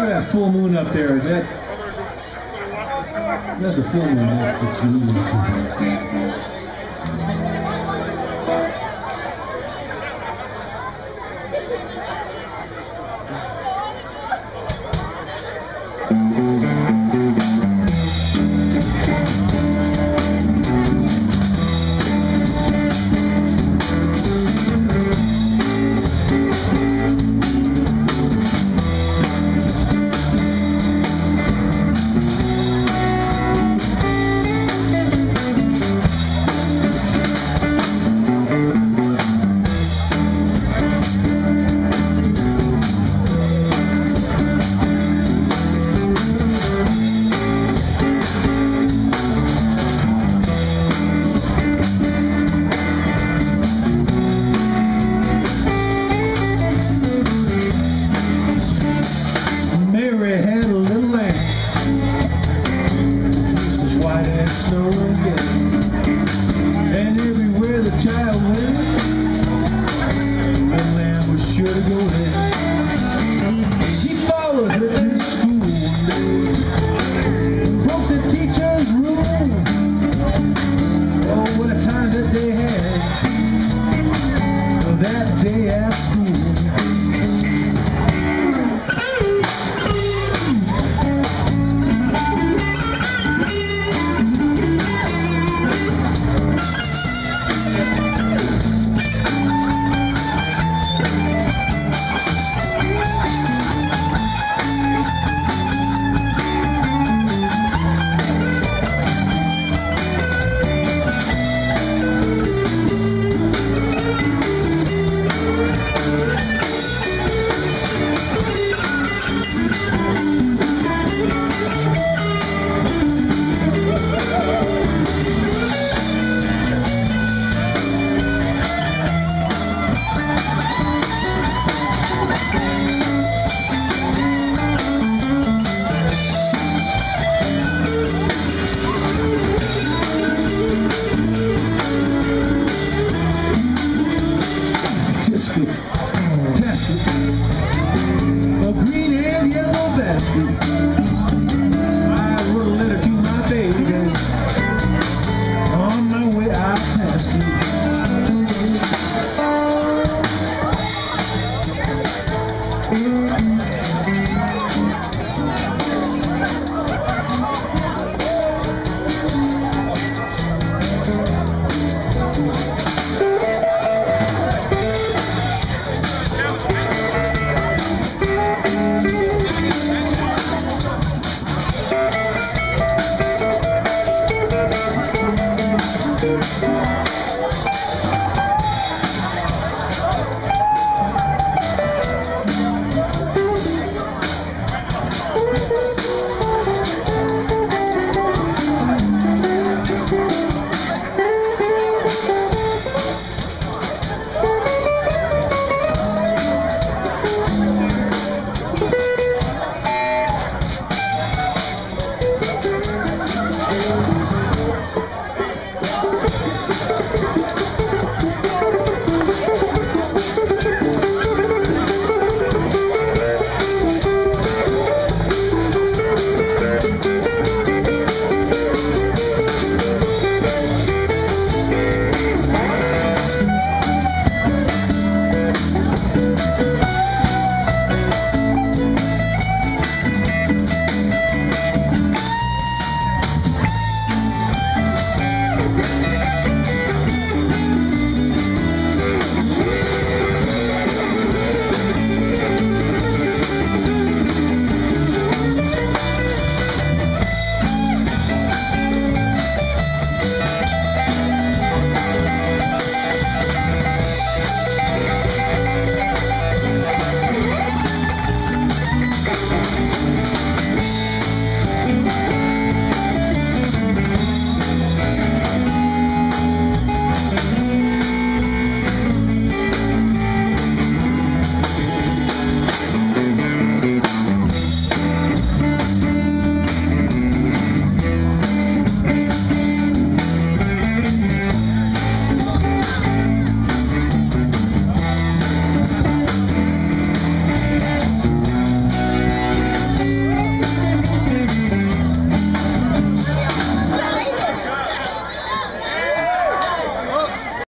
Look at that full moon up there. That's that's a full moon. That's that day at school.